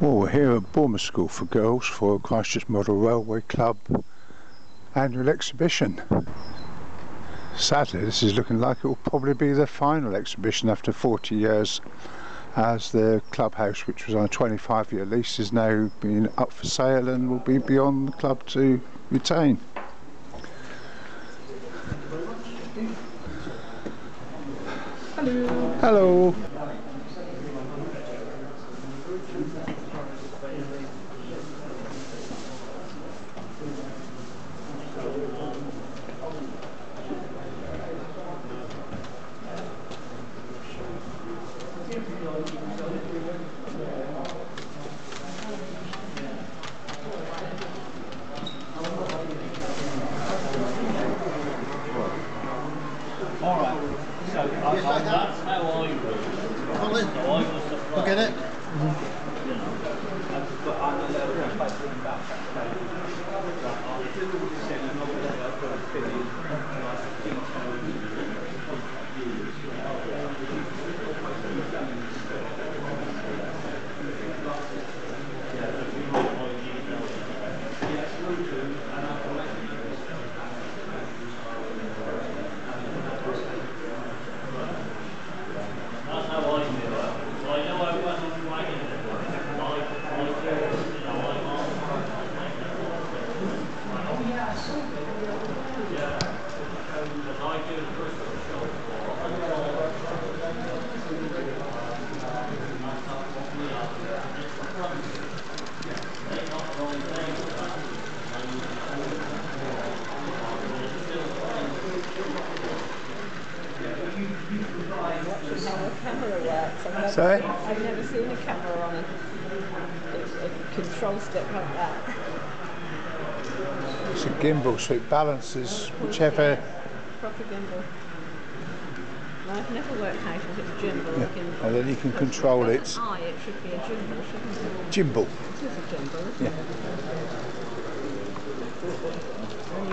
Well, we're here at Bournemouth School for Girls for Christchurch Model Railway Club annual exhibition. Sadly, this is looking like it will probably be the final exhibition after 40 years as the clubhouse, which was on a 25 year lease, is now being up for sale and will be beyond the club to retain. Hello. Hello. All right. So I, I, that's how I read. Colin, So I was surprised. look at it. You know, and- but I know they were supposed to be back that day. But I said, I'm not going to go to Philly. I think That's how I feel. So I know I wasn't writing it. I, I feel, you know, I'm on. Yeah. Because I do the Christmas show. how a camera works. I've never, Sorry? I've never seen a camera on a, a, control stick like that. It's a gimbal, so it balances whichever. Proper gimbal. No, I've never worked out if it's gimbal or Yeah, gimbal. and then you can control it. it's eye, it should be a gimbal, shouldn't it? Gimbal. It is a gimbal, isn't Yeah.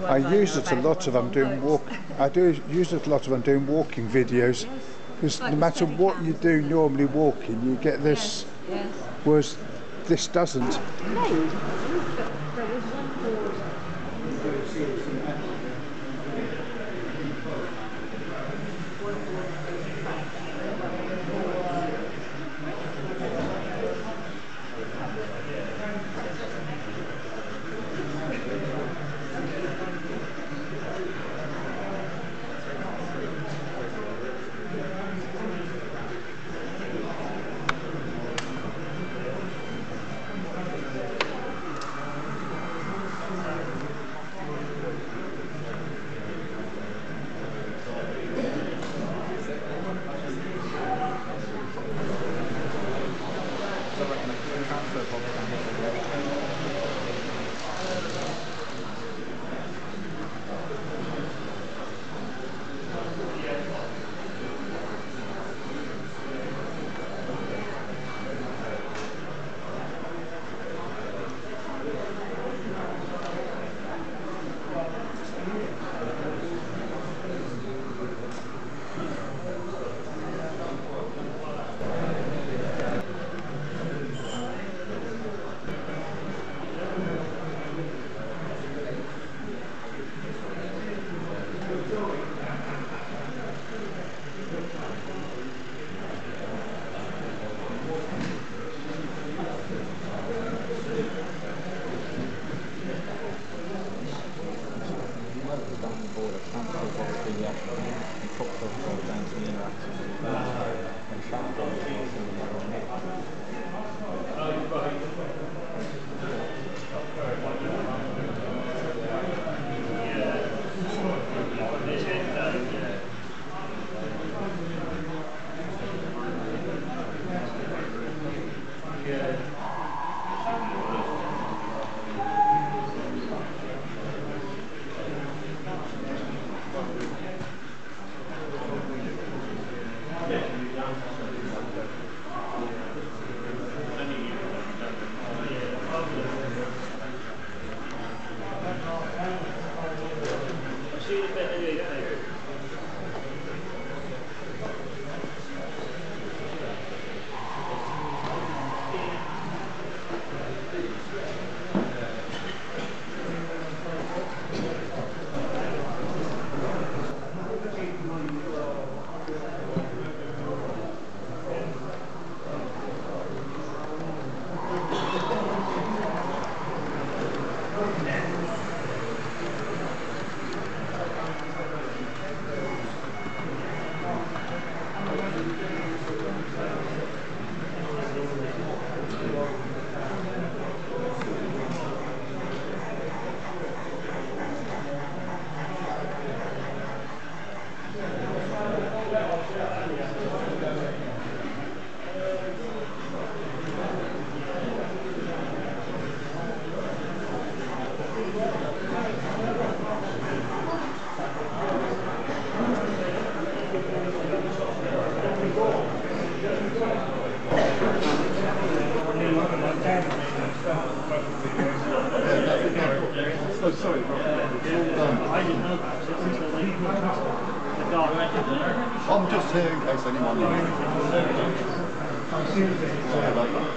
it? I use it a lot of I'm doing walk. I do use it a lot of I'm doing walking videos because like no matter what you do normally walking, you get this, yes, yes. whereas this doesn't. Oh, sorry, um, I'm just here in case anyone knows. Sorry about that.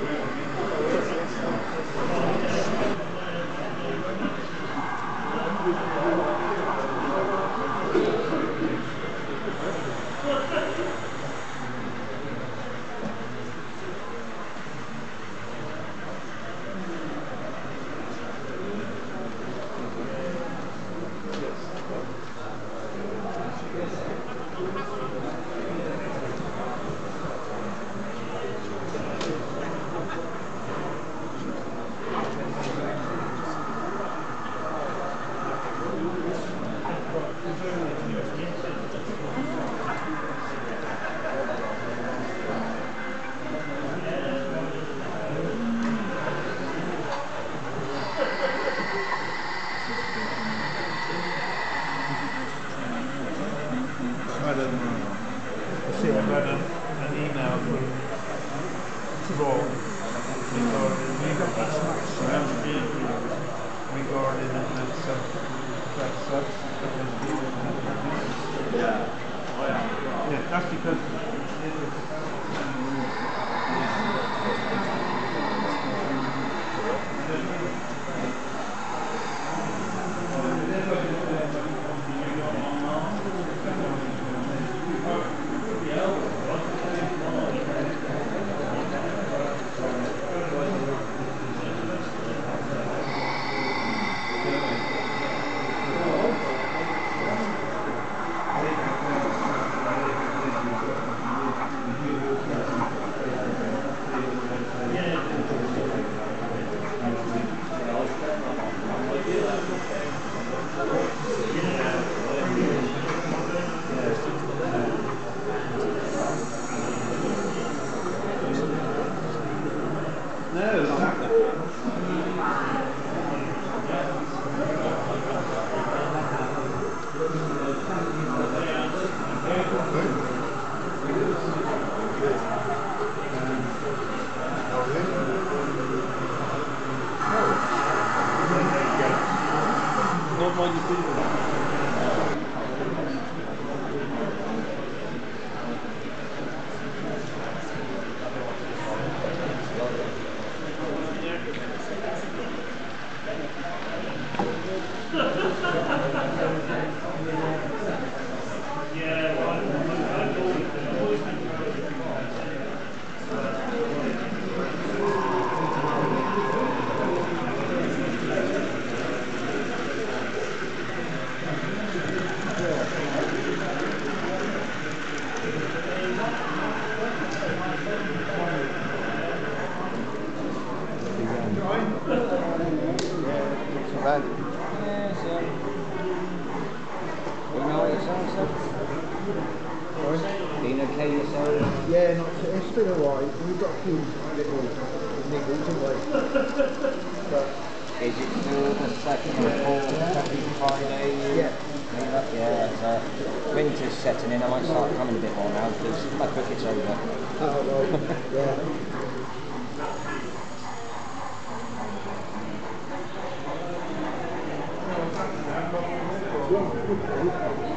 Is it still the second or fourth every Friday? yeah, Yeah, yeah it's, uh, winter's setting in. I might start coming a bit more now because my cricket's over. oh well, yeah.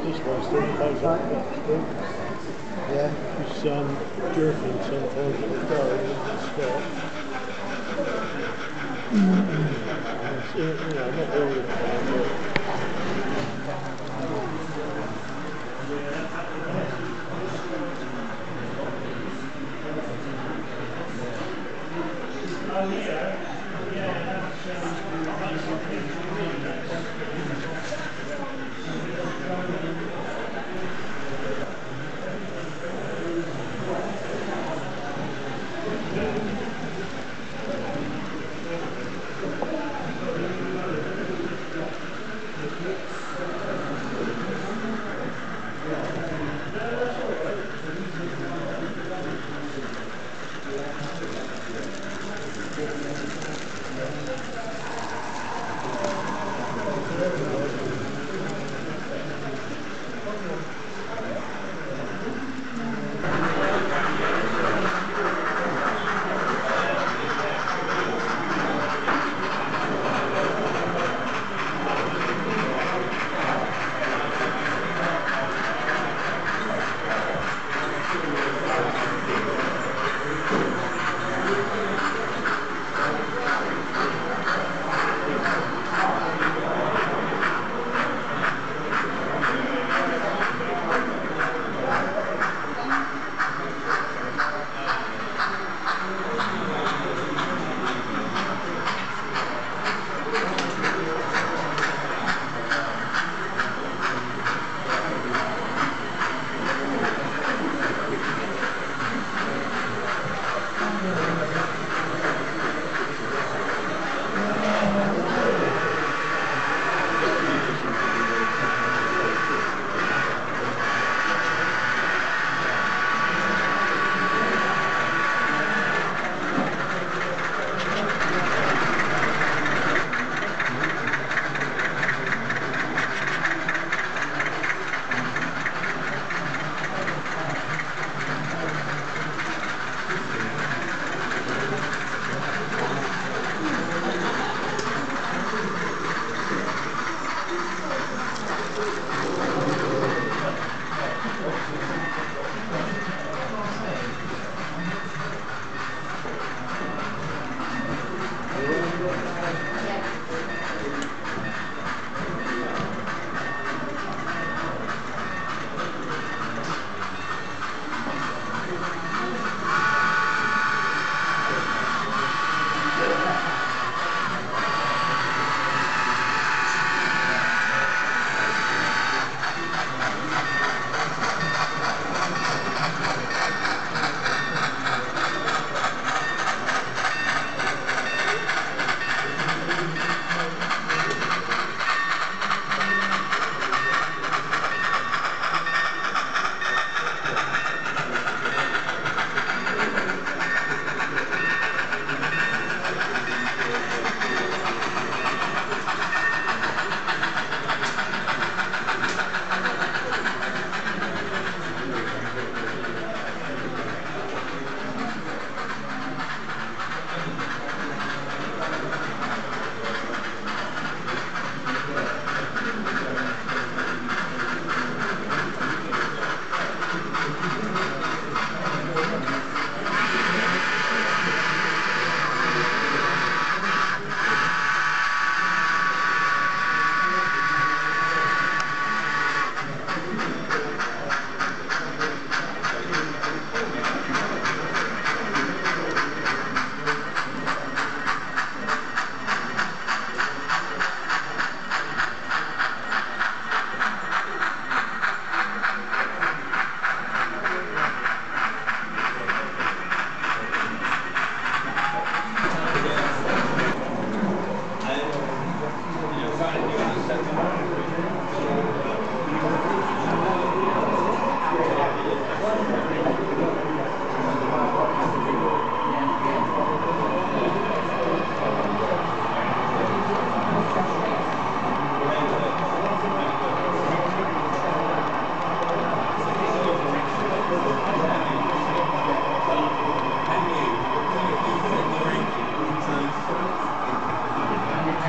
This one still plays up still. Yeah, It's um, jerking sometimes at the go and stop. It's, 嗯，是是啊，没有这个。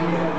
Amen.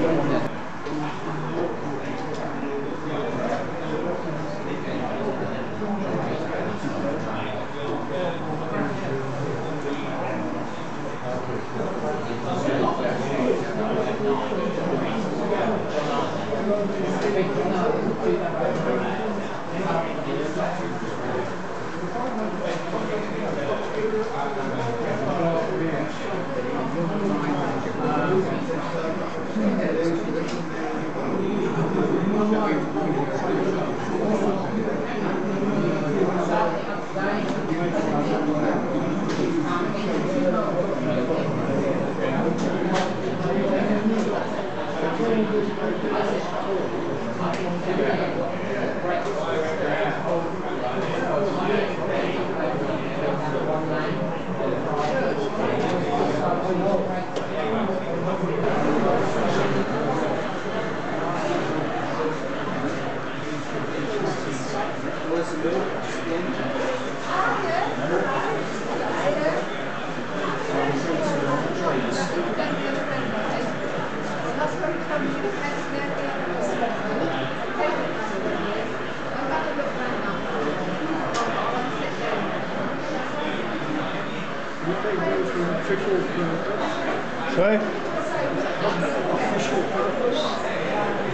Sorry?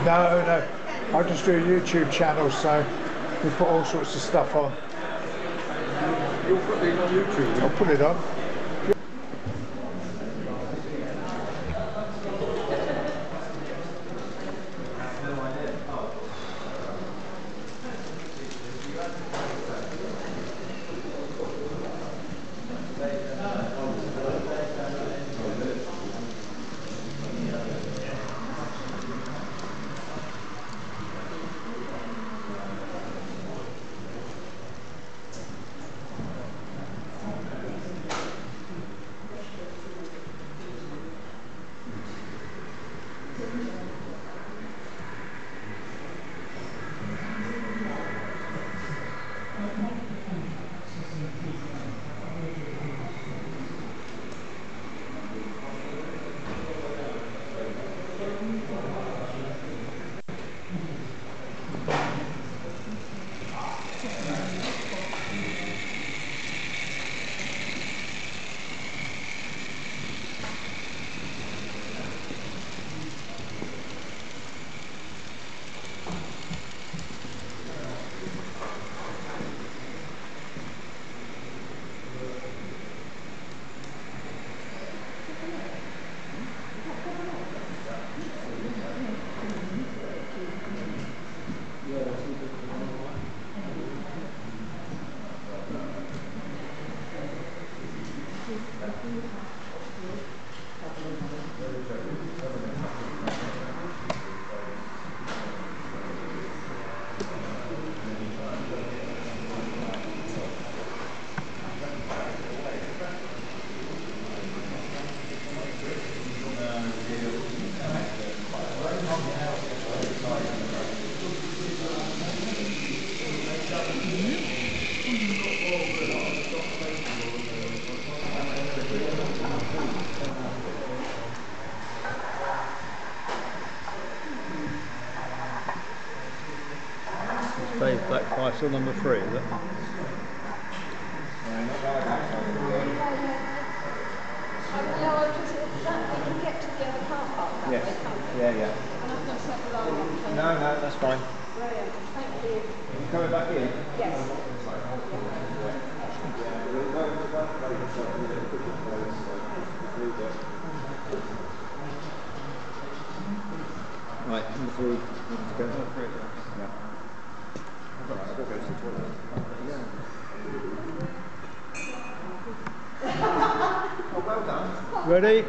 No, no. I just do a YouTube channel, so we put all sorts of stuff on. You'll put these on YouTube. I'll put it on. Dave Chrysler number three, is it? No, I just, that, we can get to the other car park that Yes. way, can't we? Yeah, yeah. And I've not set the alarm off. so- No, no, that's fine. Brilliant, thank you. You coming back in? Yes. Right, number three. Number three. Yeah. Ready?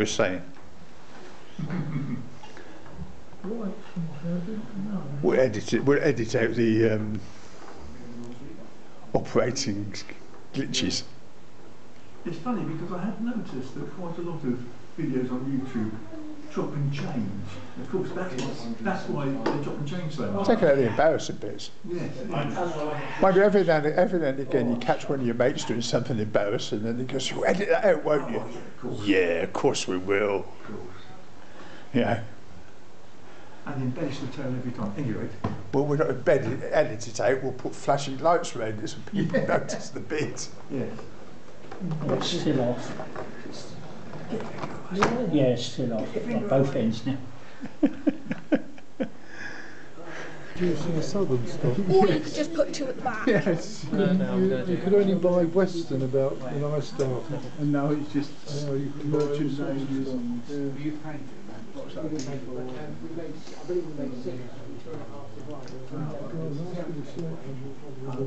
Were saying? We'll edit it. We'll edit out the um, operating glitches. It's funny because I have noticed that quite a lot of videos on YouTube drop and change. Of course, that's why, that's why they drop and change so much. Take out the embarrassing bits. Yes. Mind you, every now, and, every now and again you catch one of your mates doing something embarrassing and then he goes, you edit that out, won't you? Oh, yeah, of course we will. Yeah. And embellish the tale every time. Anyway, Well, we're not edit, edit it out, we'll put flashing lights around it so people notice the bit. yes. It's still off. Yeah, it's still off. On both ends now. Using a southern stock. Or you could just put two at the back. Yes. You, you, you could only buy Western about when I started. And now it's just Now you can buy merchant southern ranges stock. and youth that?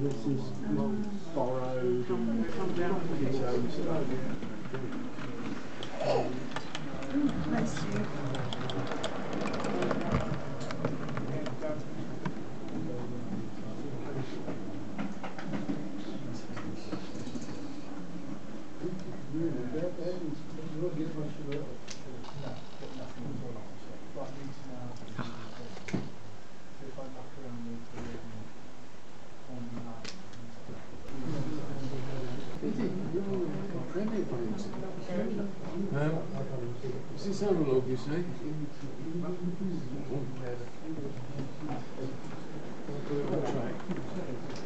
This is Borrowed and his own stuff. Is analog, you say?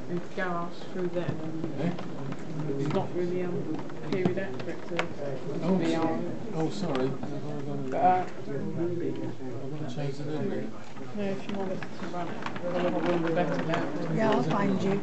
and garage through there. It's not really um, period accurate to Oh, be on. Oh, sorry. I gone But, uh, to change the number. no, if you want us to run it, we'll have a better now. Yeah, I'll find you.